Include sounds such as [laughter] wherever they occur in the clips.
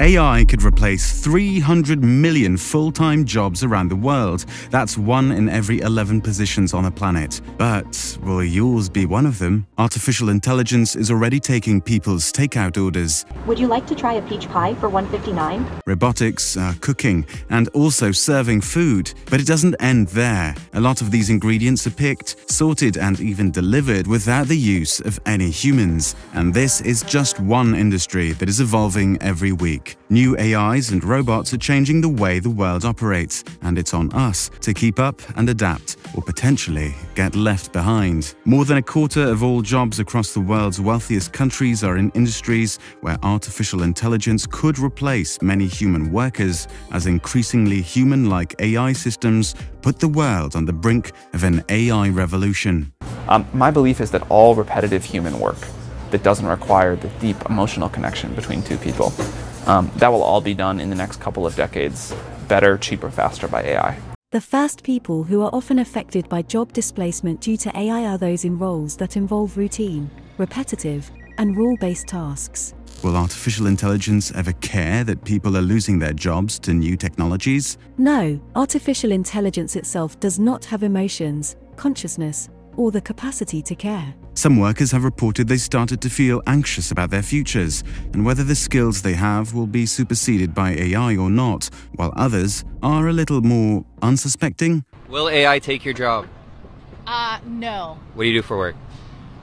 AI could replace 300 million full-time jobs around the world. That's one in every 11 positions on the planet. But will yours be one of them? Artificial intelligence is already taking people's takeout orders. Would you like to try a peach pie for 159? Robotics are cooking and also serving food. But it doesn't end there. A lot of these ingredients are picked, sorted and even delivered without the use of any humans. And this is just one industry that is evolving every week. New AIs and robots are changing the way the world operates, and it's on us to keep up and adapt, or potentially get left behind. More than a quarter of all jobs across the world's wealthiest countries are in industries where artificial intelligence could replace many human workers, as increasingly human-like AI systems put the world on the brink of an AI revolution. Um, my belief is that all repetitive human work that doesn't require the deep emotional connection between two people um, that will all be done in the next couple of decades, better, cheaper, faster by AI. The first people who are often affected by job displacement due to AI are those in roles that involve routine, repetitive, and rule based tasks. Will artificial intelligence ever care that people are losing their jobs to new technologies? No, artificial intelligence itself does not have emotions, consciousness, or the capacity to care. Some workers have reported they started to feel anxious about their futures and whether the skills they have will be superseded by AI or not, while others are a little more unsuspecting. Will AI take your job? Uh, no. What do you do for work?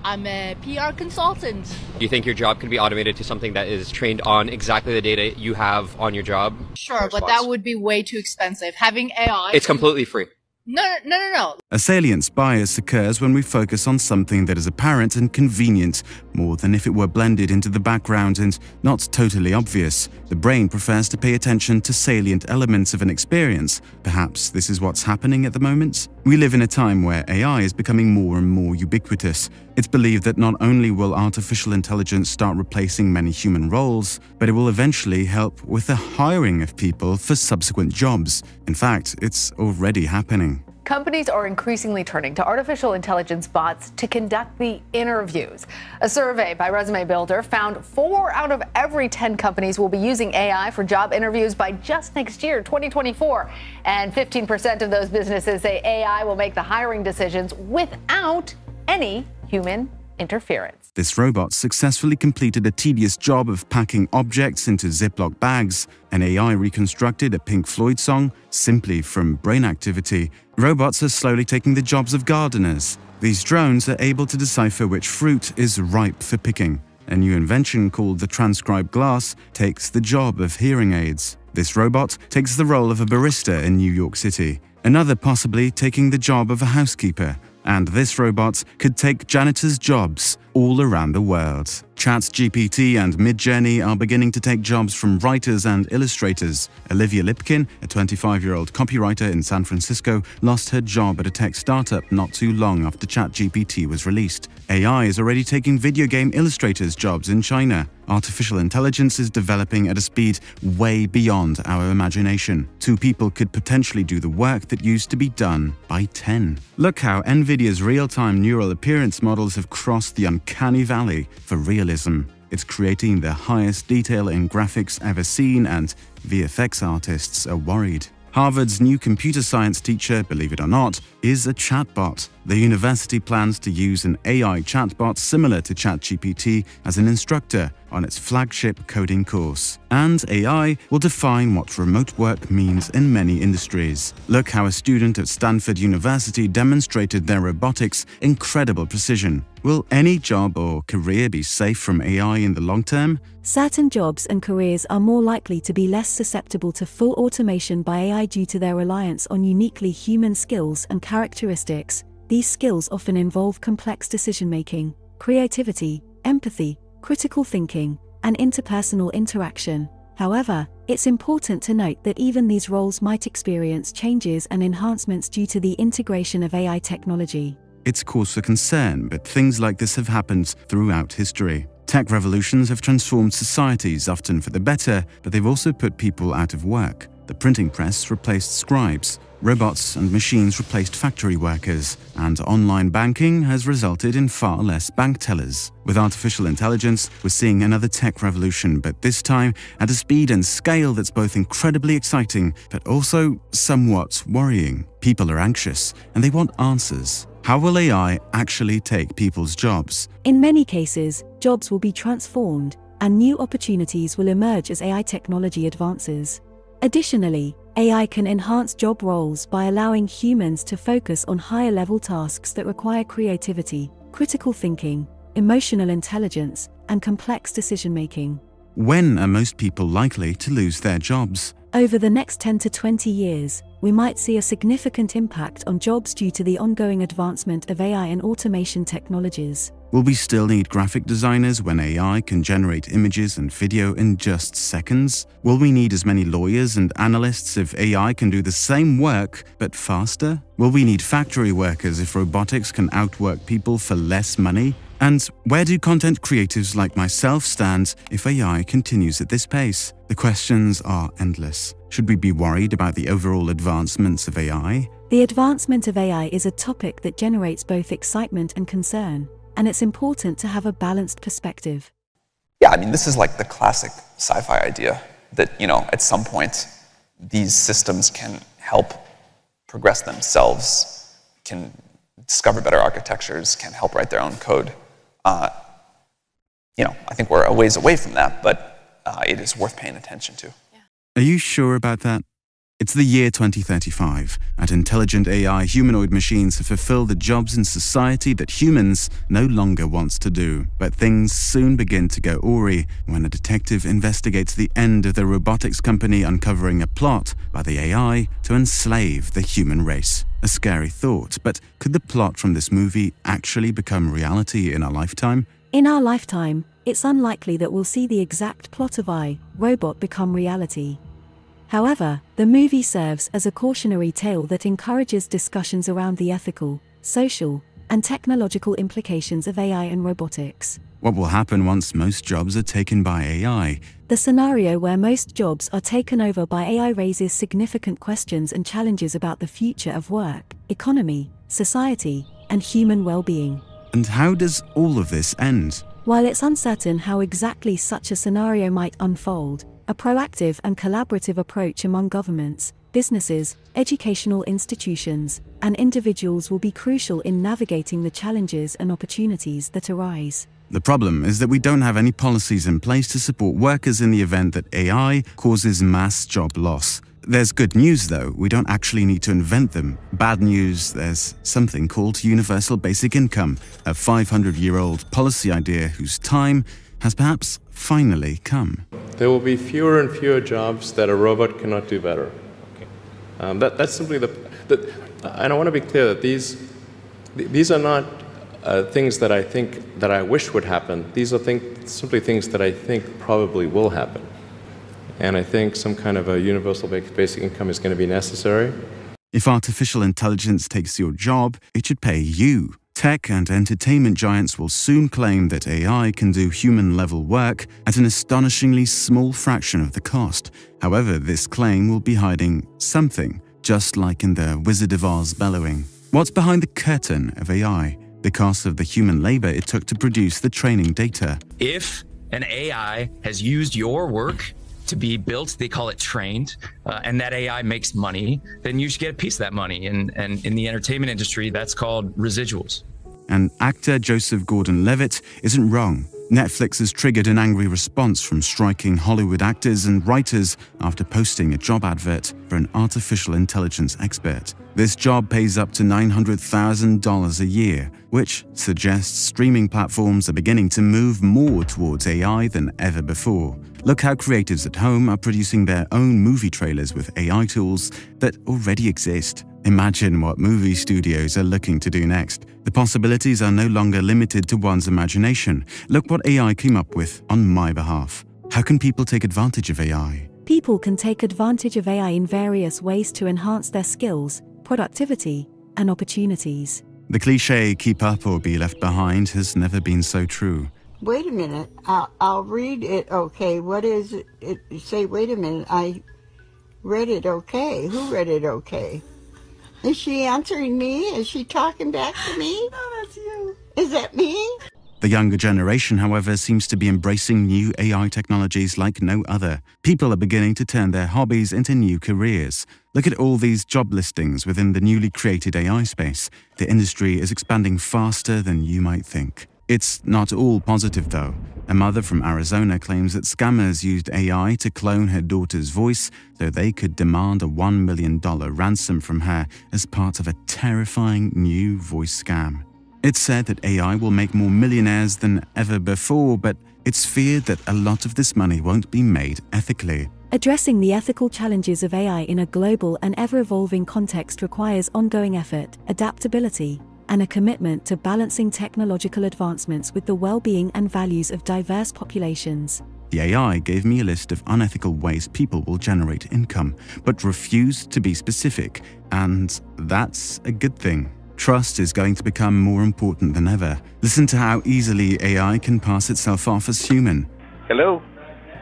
I'm a PR consultant. Do you think your job can be automated to something that is trained on exactly the data you have on your job? Sure, but that would be way too expensive. Having AI. It's completely free. No, no, no, no. A salience bias occurs when we focus on something that is apparent and convenient, more than if it were blended into the background and not totally obvious. The brain prefers to pay attention to salient elements of an experience. Perhaps this is what's happening at the moment? We live in a time where AI is becoming more and more ubiquitous. It's believed that not only will artificial intelligence start replacing many human roles, but it will eventually help with the hiring of people for subsequent jobs. In fact, it's already happening. Companies are increasingly turning to artificial intelligence bots to conduct the interviews. A survey by Resume Builder found four out of every 10 companies will be using AI for job interviews by just next year, 2024. And 15% of those businesses say AI will make the hiring decisions without any human interference. This robot successfully completed a tedious job of packing objects into Ziploc bags. An AI reconstructed a Pink Floyd song simply from brain activity. Robots are slowly taking the jobs of gardeners. These drones are able to decipher which fruit is ripe for picking. A new invention called the transcribed glass takes the job of hearing aids. This robot takes the role of a barista in New York City. Another possibly taking the job of a housekeeper and this robot could take janitors' jobs all around the world. ChatGPT and Midjourney are beginning to take jobs from writers and illustrators. Olivia Lipkin, a 25-year-old copywriter in San Francisco, lost her job at a tech startup not too long after ChatGPT was released. AI is already taking video game illustrators' jobs in China. Artificial intelligence is developing at a speed way beyond our imagination. Two people could potentially do the work that used to be done by 10. Look how NVIDIA's real-time neural appearance models have crossed the uncanny valley for realism. It's creating the highest detail in graphics ever seen and VFX artists are worried. Harvard's new computer science teacher, believe it or not, is a chatbot. The university plans to use an AI chatbot similar to ChatGPT as an instructor on its flagship coding course. And AI will define what remote work means in many industries. Look how a student at Stanford University demonstrated their robotics' incredible precision. Will any job or career be safe from AI in the long term? Certain jobs and careers are more likely to be less susceptible to full automation by AI due to their reliance on uniquely human skills and characteristics. These skills often involve complex decision making, creativity, empathy, critical thinking, and interpersonal interaction. However, it's important to note that even these roles might experience changes and enhancements due to the integration of AI technology. It's cause for concern, but things like this have happened throughout history. Tech revolutions have transformed societies, often for the better, but they've also put people out of work. The printing press replaced scribes. Robots and machines replaced factory workers, and online banking has resulted in far less bank tellers. With artificial intelligence, we're seeing another tech revolution, but this time at a speed and scale that's both incredibly exciting but also somewhat worrying. People are anxious and they want answers. How will AI actually take people's jobs? In many cases, jobs will be transformed and new opportunities will emerge as AI technology advances. Additionally, AI can enhance job roles by allowing humans to focus on higher level tasks that require creativity, critical thinking, emotional intelligence, and complex decision making. When are most people likely to lose their jobs? Over the next 10 to 20 years, we might see a significant impact on jobs due to the ongoing advancement of AI and automation technologies. Will we still need graphic designers when AI can generate images and video in just seconds? Will we need as many lawyers and analysts if AI can do the same work but faster? Will we need factory workers if robotics can outwork people for less money? And where do content creatives like myself stand if AI continues at this pace? The questions are endless. Should we be worried about the overall advancements of AI? The advancement of AI is a topic that generates both excitement and concern and it's important to have a balanced perspective. Yeah, I mean, this is like the classic sci fi idea that, you know, at some point, these systems can help progress themselves, can discover better architectures, can help write their own code. Uh, you know, I think we're a ways away from that, but uh, it is worth paying attention to. Yeah. Are you sure about that? It's the year 2035, and intelligent AI humanoid machines have fulfilled the jobs in society that humans no longer wants to do. But things soon begin to go awry when a detective investigates the end of the robotics company uncovering a plot by the AI to enslave the human race. A scary thought, but could the plot from this movie actually become reality in our lifetime? In our lifetime, it's unlikely that we'll see the exact plot of I, Robot become reality. However, the movie serves as a cautionary tale that encourages discussions around the ethical, social, and technological implications of AI and robotics. What will happen once most jobs are taken by AI? The scenario where most jobs are taken over by AI raises significant questions and challenges about the future of work, economy, society, and human well being. And how does all of this end? While it's uncertain how exactly such a scenario might unfold, a proactive and collaborative approach among governments, businesses, educational institutions, and individuals will be crucial in navigating the challenges and opportunities that arise. The problem is that we don't have any policies in place to support workers in the event that AI causes mass job loss. There's good news though, we don't actually need to invent them. Bad news, there's something called universal basic income, a 500 year old policy idea whose time has perhaps finally come. There will be fewer and fewer jobs that a robot cannot do better. Okay. Um, that, that's simply the, the, and I want to be clear that these, these are not uh, things that I think that I wish would happen. These are think, simply things that I think probably will happen. And I think some kind of a universal basic income is going to be necessary. If artificial intelligence takes your job, it should pay you. Tech and entertainment giants will soon claim that AI can do human level work at an astonishingly small fraction of the cost. However, this claim will be hiding something, just like in the Wizard of Oz bellowing. What's behind the curtain of AI? The cost of the human labor it took to produce the training data. If an AI has used your work to be built. They call it trained, uh, and that AI makes money. Then you should get a piece of that money. And and in the entertainment industry, that's called residuals. And actor Joseph Gordon-Levitt isn't wrong. Netflix has triggered an angry response from striking Hollywood actors and writers after posting a job advert for an artificial intelligence expert. This job pays up to $900,000 a year, which suggests streaming platforms are beginning to move more towards AI than ever before. Look how creatives at home are producing their own movie trailers with AI tools that already exist. Imagine what movie studios are looking to do next. The possibilities are no longer limited to one's imagination. Look what AI came up with on my behalf. How can people take advantage of AI? People can take advantage of AI in various ways to enhance their skills, productivity, and opportunities. The cliche, keep up or be left behind, has never been so true. Wait a minute. I'll, I'll read it okay. What is it? it? Say, wait a minute. I read it okay. Who read it okay? Is she answering me? Is she talking back to me? [laughs] No, that's you. Is that me? The younger generation, however, seems to be embracing new AI technologies like no other. People are beginning to turn their hobbies into new careers. Look at all these job listings within the newly created AI space. The industry is expanding faster than you might think. It's not all positive, though. A mother from Arizona claims that scammers used AI to clone her daughter's voice so they could demand a $1 million ransom from her as part of a terrifying new voice scam. It's said that AI will make more millionaires than ever before, but it's feared that a lot of this money won't be made ethically. Addressing the ethical challenges of AI in a global and ever evolving context requires ongoing effort, adaptability, and a commitment to balancing technological advancements with the well being and values of diverse populations. The AI gave me a list of unethical ways people will generate income, but refused to be specific, and that's a good thing. Trust is going to become more important than ever. Listen to how easily AI can pass itself off as human. Hello?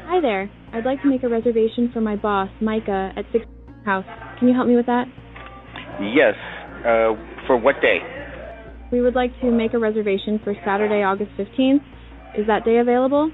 Hi there. I'd like to make a reservation for my boss, Micah, at 6 House. Can you help me with that? Yes. Uh, for what day? We would like to make a reservation for Saturday, August 15th. Is that day available?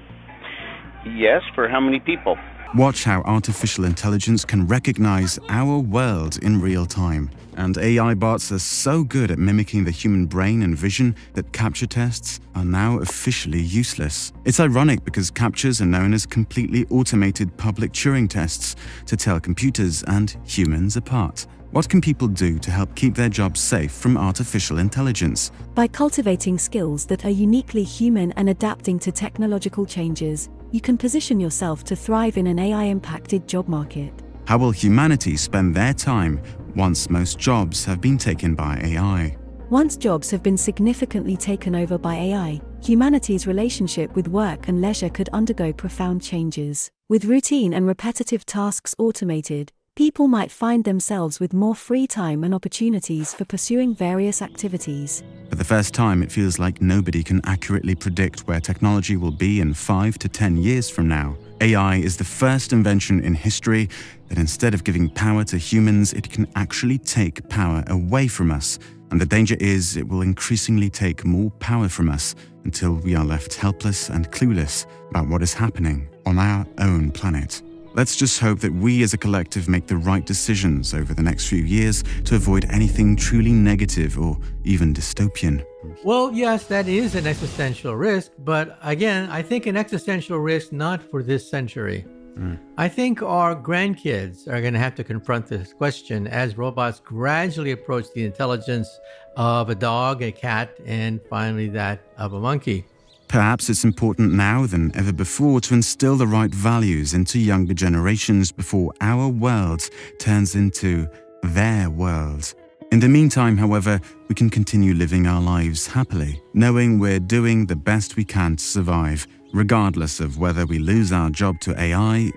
Yes. For how many people? Watch how artificial intelligence can recognize our world in real time. And AI bots are so good at mimicking the human brain and vision that CAPTCHA tests are now officially useless. It's ironic because CAPTCHAs are known as completely automated public Turing tests to tell computers and humans apart. What can people do to help keep their jobs safe from artificial intelligence? By cultivating skills that are uniquely human and adapting to technological changes, you can position yourself to thrive in an AI impacted job market. How will humanity spend their time once most jobs have been taken by AI? Once jobs have been significantly taken over by AI, humanity's relationship with work and leisure could undergo profound changes. With routine and repetitive tasks automated, people might find themselves with more free time and opportunities for pursuing various activities. For the first time, it feels like nobody can accurately predict where technology will be in 5 to 10 years from now. AI is the first invention in history that instead of giving power to humans, it can actually take power away from us. And the danger is it will increasingly take more power from us until we are left helpless and clueless about what is happening on our own planet. Let's just hope that we as a collective make the right decisions over the next few years to avoid anything truly negative or even dystopian. Well, yes, that is an existential risk, but again, I think an existential risk not for this century. Mm. I think our grandkids are going to have to confront this question as robots gradually approach the intelligence of a dog, a cat, and finally that of a monkey. Perhaps it's important now than ever before to instill the right values into younger generations before our world turns into their world. In the meantime, however, we can continue living our lives happily, knowing we're doing the best we can to survive, regardless of whether we lose our job to AI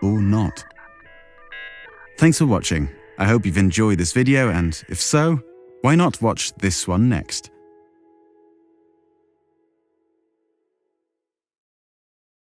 or not. Thanks for watching. I hope you've enjoyed this video and if so, why not watch this one next?